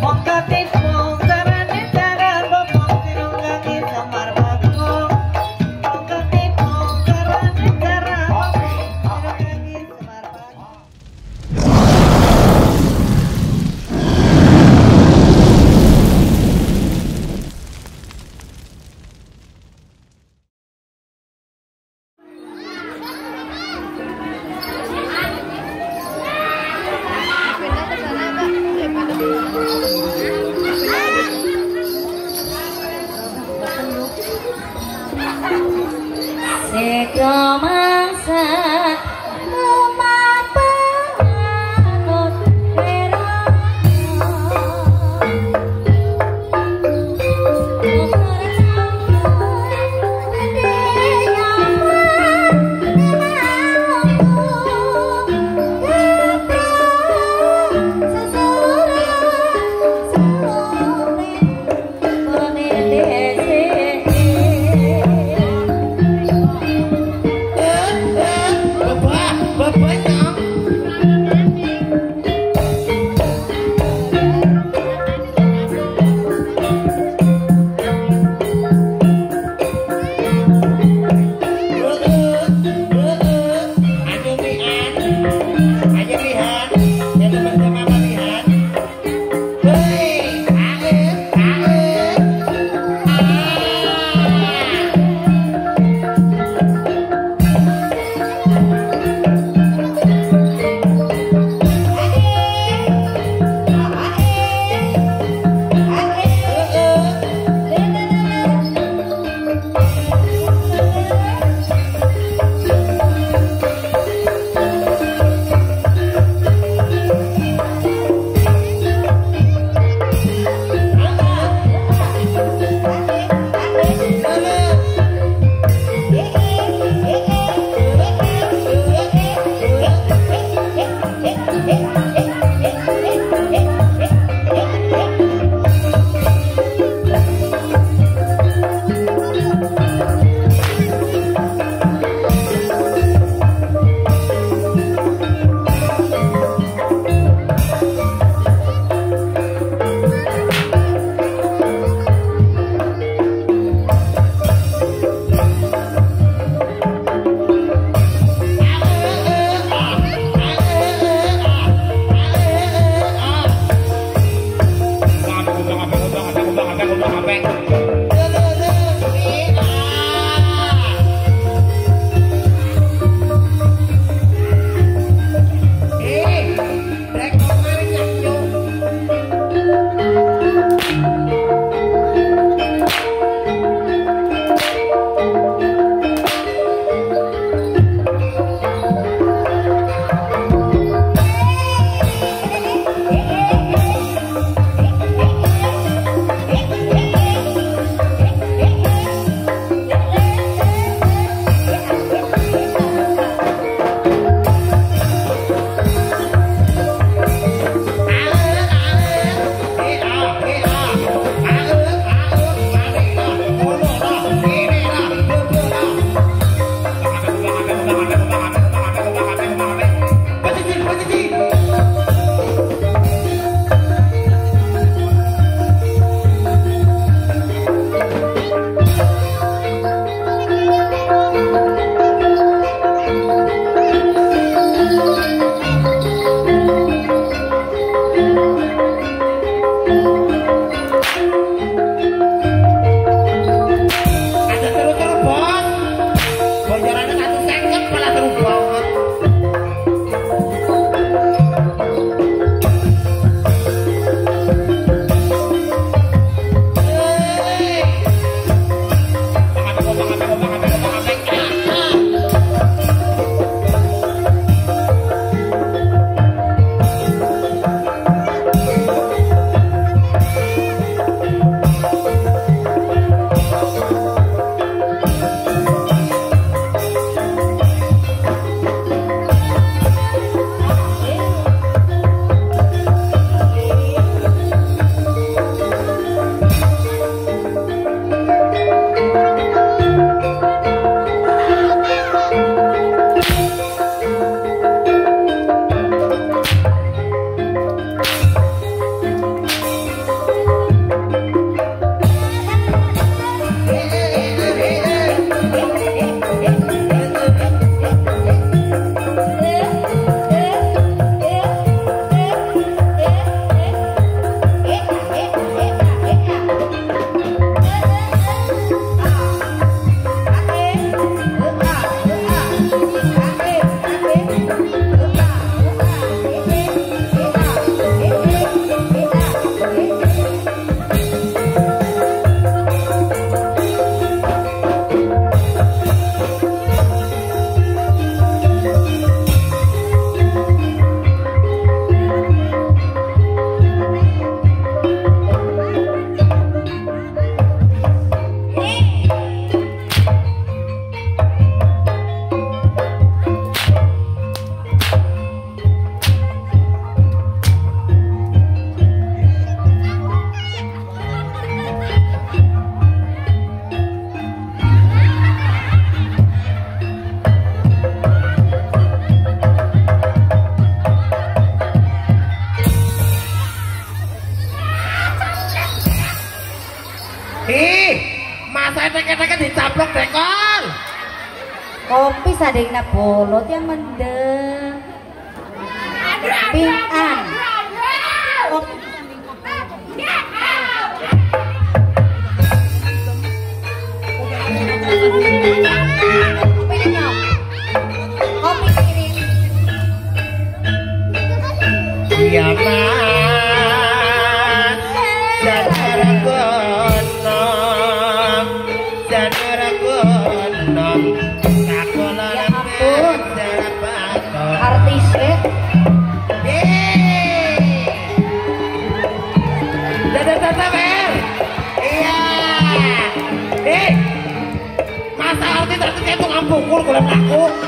黄的。Ih, masa teket-teket dicaplok dekor. Kopi sadekna bolot yang mendeng. Pingan. Kopi kirim. Iya Pak. Masa arti itu kayak tukang pukul golek mlaku.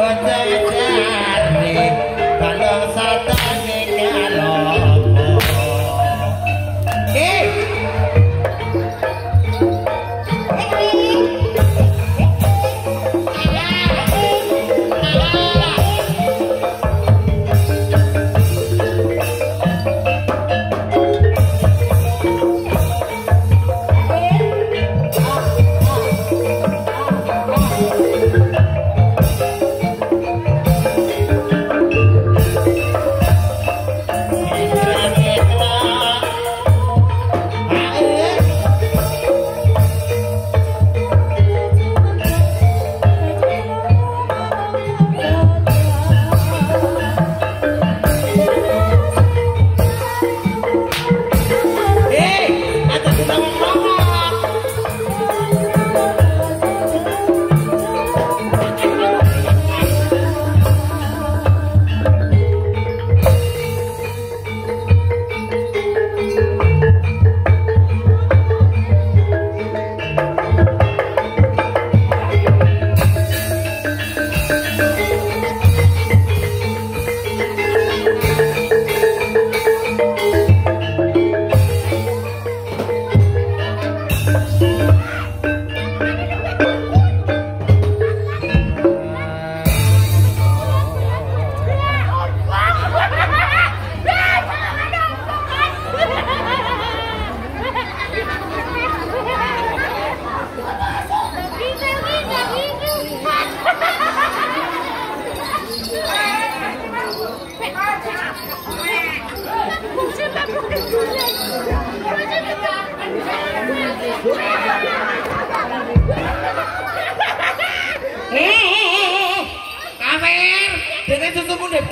but they Kamer, dene susumu ndek.